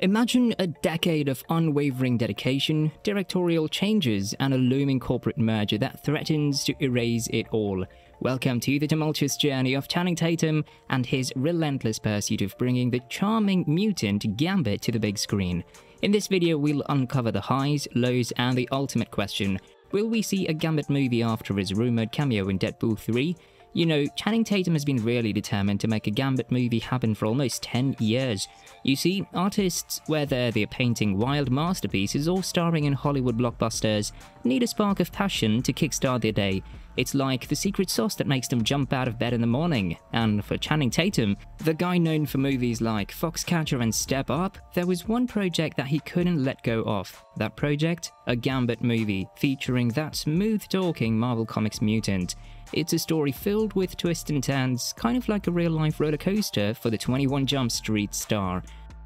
Imagine a decade of unwavering dedication, directorial changes, and a looming corporate merger that threatens to erase it all. Welcome to the tumultuous journey of Channing Tatum and his relentless pursuit of bringing the charming mutant Gambit to the big screen. In this video, we'll uncover the highs, lows, and the ultimate question Will we see a Gambit movie after his rumored cameo in Deadpool 3? You know, Channing Tatum has been really determined to make a Gambit movie happen for almost 10 years. You see, artists, whether they're painting wild masterpieces or starring in Hollywood blockbusters, need a spark of passion to kickstart their day. It's like the secret sauce that makes them jump out of bed in the morning. And for Channing Tatum, the guy known for movies like Foxcatcher and Step Up, there was one project that he couldn't let go of. That project? A Gambit movie, featuring that smooth-talking Marvel Comics mutant. It's a story filled with twists and turns, kind of like a real-life roller coaster for the 21 Jump Street star.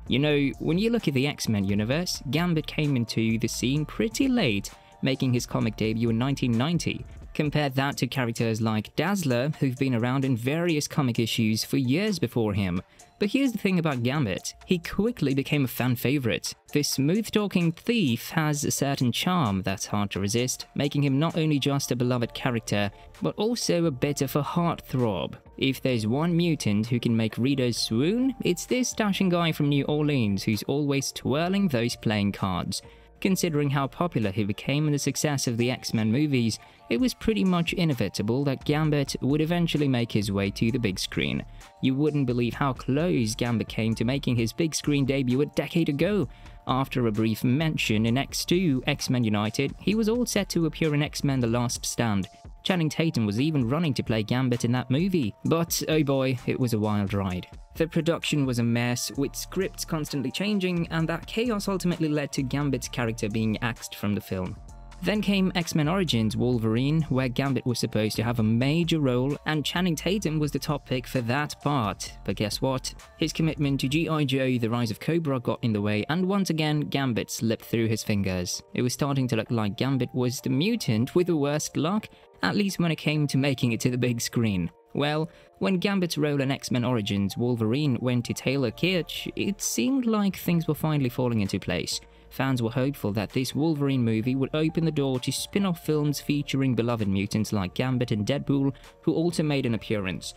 You know, when you look at the X-Men universe, Gambit came into the scene pretty late, making his comic debut in 1990. Compare that to characters like Dazzler, who've been around in various comic issues for years before him. But here's the thing about Gambit, he quickly became a fan favorite. This smooth-talking thief has a certain charm that's hard to resist, making him not only just a beloved character, but also a bit of a heartthrob. If there's one mutant who can make readers swoon, it's this dashing guy from New Orleans who's always twirling those playing cards. Considering how popular he became and the success of the X-Men movies, it was pretty much inevitable that Gambit would eventually make his way to the big screen. You wouldn't believe how close Gambit came to making his big screen debut a decade ago. After a brief mention in X2 X-Men United, he was all set to appear in X-Men The Last Stand, Channing Tatum was even running to play Gambit in that movie, but oh boy, it was a wild ride. The production was a mess, with scripts constantly changing, and that chaos ultimately led to Gambit's character being axed from the film. Then came X-Men Origins Wolverine, where Gambit was supposed to have a major role, and Channing Tatum was the top pick for that part. But guess what? His commitment to G.I. Joe The Rise of Cobra got in the way, and once again, Gambit slipped through his fingers. It was starting to look like Gambit was the mutant with the worst luck, at least when it came to making it to the big screen. Well, when Gambit's role in X-Men Origins Wolverine went to Taylor Kitsch, it seemed like things were finally falling into place. Fans were hopeful that this Wolverine movie would open the door to spin-off films featuring beloved mutants like Gambit and Deadpool, who also made an appearance.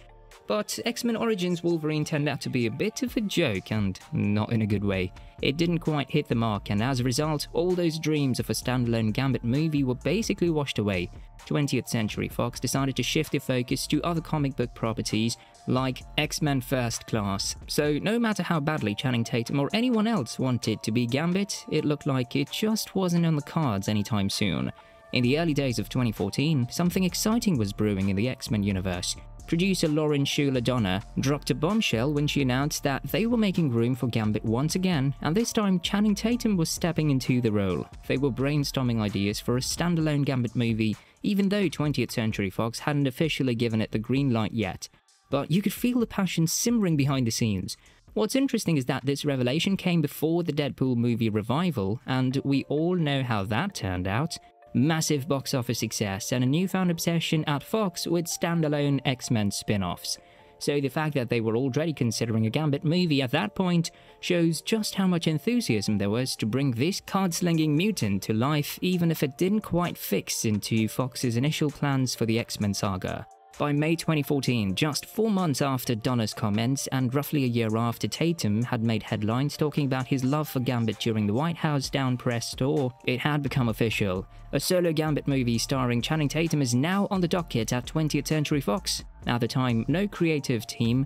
But X-Men Origins Wolverine turned out to be a bit of a joke, and not in a good way. It didn't quite hit the mark, and as a result, all those dreams of a standalone Gambit movie were basically washed away. 20th Century Fox decided to shift their focus to other comic book properties, like X-Men First Class. So no matter how badly Channing Tatum or anyone else wanted to be Gambit, it looked like it just wasn't on the cards anytime soon. In the early days of 2014, something exciting was brewing in the X-Men universe. Producer Lauren Shuler Donner dropped a bombshell when she announced that they were making room for Gambit once again, and this time Channing Tatum was stepping into the role. They were brainstorming ideas for a standalone Gambit movie, even though 20th Century Fox hadn't officially given it the green light yet. But you could feel the passion simmering behind the scenes. What's interesting is that this revelation came before the Deadpool movie revival, and we all know how that turned out massive box office success, and a newfound obsession at Fox with standalone X-Men spin-offs. So the fact that they were already considering a Gambit movie at that point shows just how much enthusiasm there was to bring this card-slinging mutant to life even if it didn't quite fix into Fox's initial plans for the X-Men saga. By May 2014, just four months after Donner's comments and roughly a year after Tatum had made headlines talking about his love for Gambit during the White House Down press tour, it had become official. A solo Gambit movie starring Channing Tatum is now on the docket at 20th Century Fox. At the time, no creative team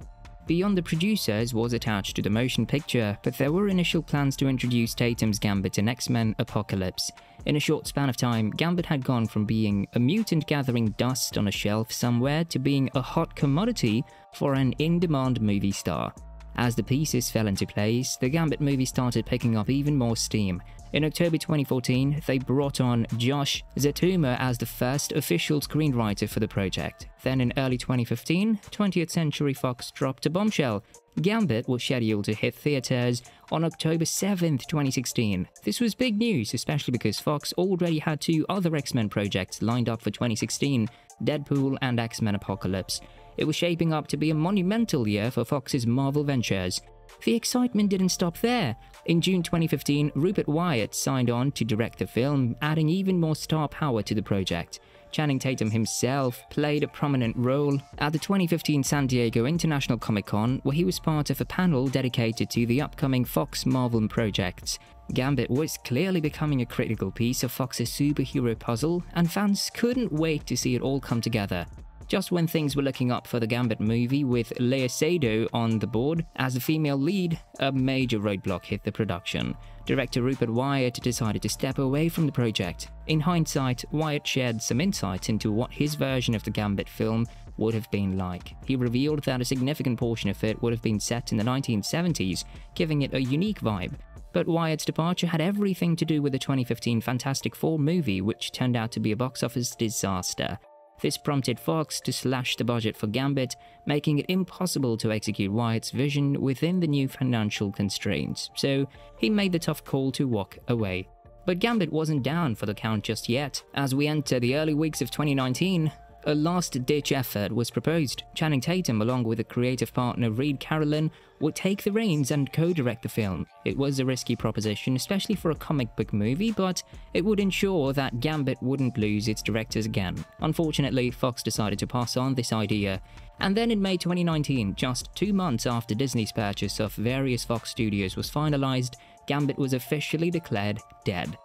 beyond the producers was attached to the motion picture, but there were initial plans to introduce Tatum's Gambit in X-Men Apocalypse. In a short span of time, Gambit had gone from being a mutant gathering dust on a shelf somewhere to being a hot commodity for an in-demand movie star. As the pieces fell into place, the Gambit movie started picking up even more steam. In October 2014, they brought on Josh Zetumer as the first official screenwriter for the project. Then in early 2015, 20th Century Fox dropped a bombshell. Gambit was scheduled to hit theaters on October 7, 2016. This was big news, especially because Fox already had two other X-Men projects lined up for 2016, Deadpool and X-Men Apocalypse. It was shaping up to be a monumental year for Fox's Marvel ventures. The excitement didn't stop there. In June 2015, Rupert Wyatt signed on to direct the film, adding even more star power to the project. Channing Tatum himself played a prominent role at the 2015 San Diego International Comic Con, where he was part of a panel dedicated to the upcoming Fox Marvel projects. Gambit was clearly becoming a critical piece of Fox's superhero puzzle, and fans couldn't wait to see it all come together. Just when things were looking up for the Gambit movie with Léa Seydoux on the board as the female lead, a major roadblock hit the production. Director Rupert Wyatt decided to step away from the project. In hindsight, Wyatt shared some insights into what his version of the Gambit film would have been like. He revealed that a significant portion of it would have been set in the 1970s, giving it a unique vibe. But Wyatt's departure had everything to do with the 2015 Fantastic Four movie, which turned out to be a box office disaster. This prompted Fox to slash the budget for Gambit, making it impossible to execute Wyatt's vision within the new financial constraints, so he made the tough call to walk away. But Gambit wasn't down for the count just yet. As we enter the early weeks of 2019, a last-ditch effort was proposed. Channing Tatum, along with a creative partner Reid Carolin, would take the reins and co-direct the film. It was a risky proposition, especially for a comic book movie, but it would ensure that Gambit wouldn't lose its directors again. Unfortunately, Fox decided to pass on this idea. And then in May 2019, just two months after Disney's purchase of various Fox studios was finalized, Gambit was officially declared dead.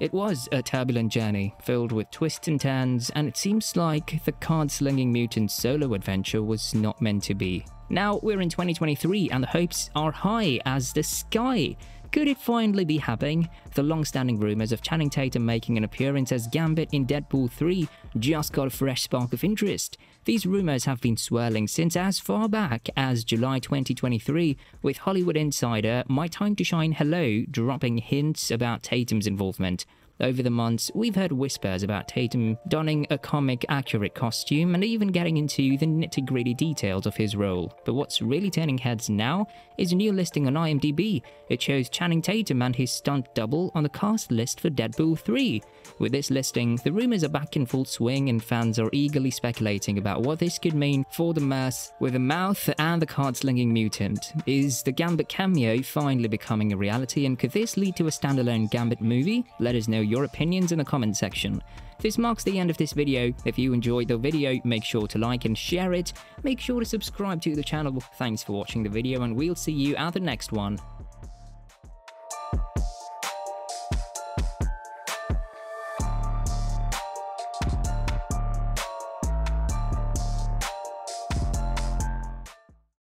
It was a turbulent journey, filled with twists and turns, and it seems like the card-slinging mutant solo adventure was not meant to be. Now we're in 2023 and the hopes are high as the sky. Could it finally be happening? The long-standing rumours of Channing Tatum making an appearance as Gambit in Deadpool 3 just got a fresh spark of interest. These rumours have been swirling since as far back as July 2023, with Hollywood insider My Time to Shine Hello dropping hints about Tatum's involvement. Over the months, we've heard whispers about Tatum donning a comic accurate costume and even getting into the nitty gritty details of his role. But what's really turning heads now is a new listing on IMDb. It shows Channing Tatum and his stunt double on the cast list for Deadpool 3. With this listing, the rumors are back in full swing and fans are eagerly speculating about what this could mean for the mess with a mouth and the card slinging mutant. Is the Gambit cameo finally becoming a reality and could this lead to a standalone Gambit movie? Let us know your opinions in the comment section. This marks the end of this video. If you enjoyed the video, make sure to like and share it. Make sure to subscribe to the channel. Thanks for watching the video and we'll see you at the next one.